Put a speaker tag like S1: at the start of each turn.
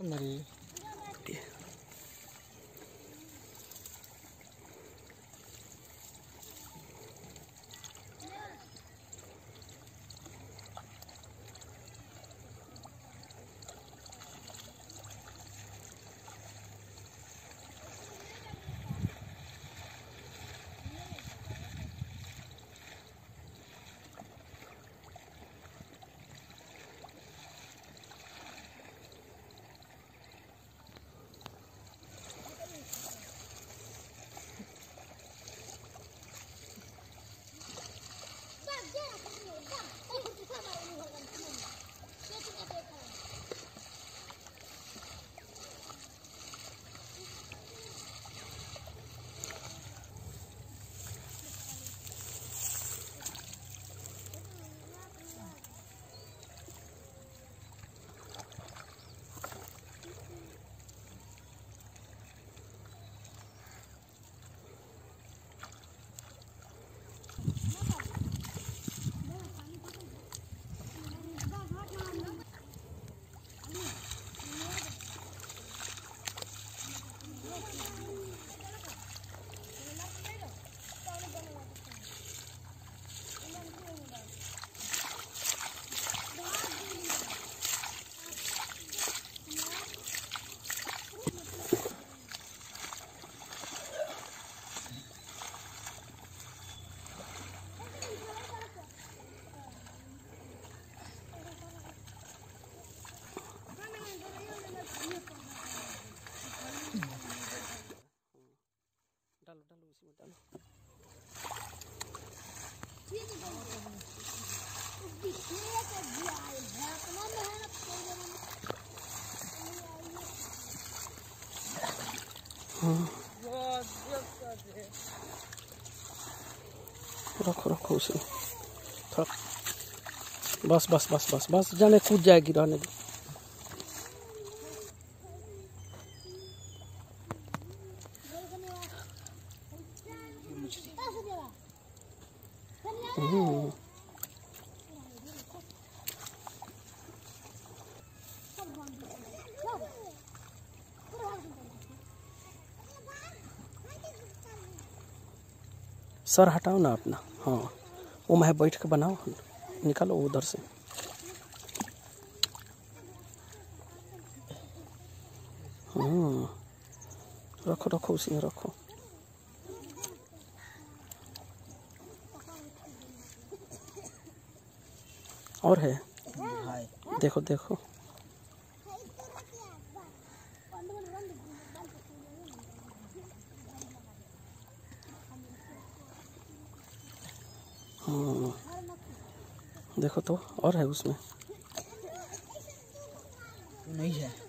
S1: 哪里？रखो रखो उसी। बस बस बस बस बस जाने कूद जाएगी रहने दो। सर हटाओ ना अपना। हाँ। वो मैं बैठ के बनाओ। निकालो उधर से। हम्म, रखो रखो उसी में रखो। और है? देखो देखो। हाँ देखो तो और है उसमें?
S2: नहीं है।